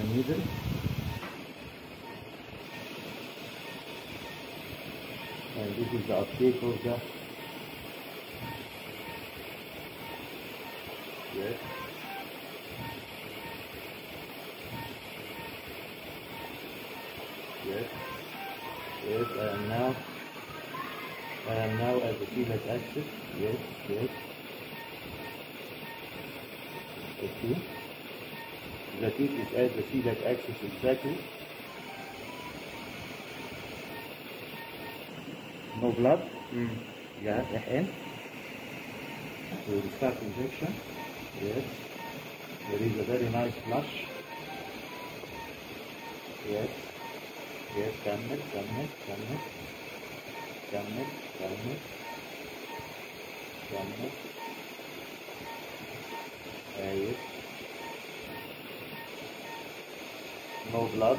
the needle and this is the uptake of the yes. Yes. Yes I am now. I am now at the celiac axis yes yes. Okay that it is able the see that axis exactly. No blood. Mm. Yeah, and so we start injection. Yes. There is a very nice flush. Yes. Yes, come here, come here, come here. Come here, come here. Come here. Uh, ah, yes. No blood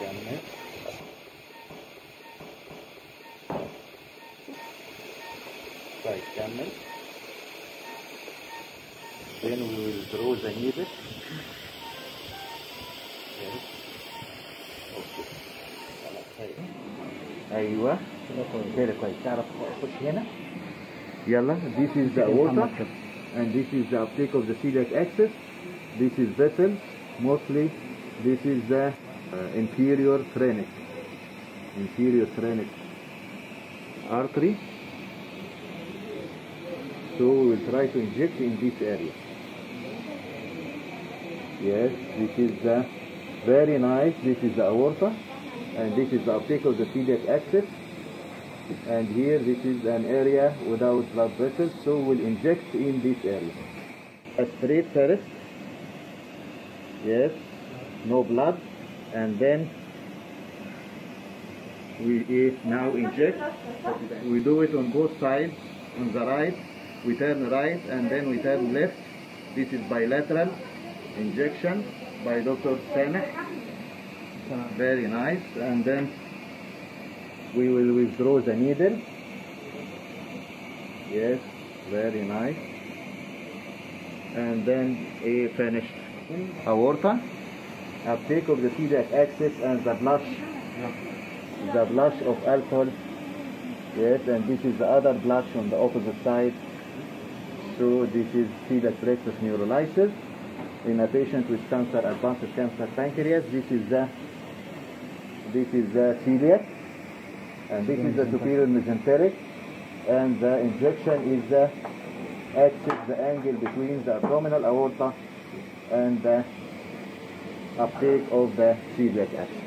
كمل طيب كمل then we will draw the needle yes okay طيب أيوه كده كويس تعرف تخش هنا يلا this is the aorta and this is the uptake of the celiac axis this is vessels mostly this is the uh, inferior phrenic inferior phrenic artery so we will try to inject in this area. Yes this is the very nice. This is the aorta and this is the uptake of the celiac axis. And here this is an area without blood vessels so we'll inject in this area. Aspirate first yes. No blood. And then we now inject. We do it on both sides on the right. We turn right and then we turn left. This is bilateral injection by Dr. Sameh very nice. And then we will withdraw the needle. Yes. Very nice. And then a finished aorta uptake of the celiac axis and the blush. The blush of alcohol. Yes and this is the other blush on the opposite side. So this is celiac plexus neurolysis in a patient with cancer advanced cancer pancreas. This is the this is the celiac and this is the superior mesenteric. And the injection is the axis the angle between the abdominal aorta and the uptake of the celiac axis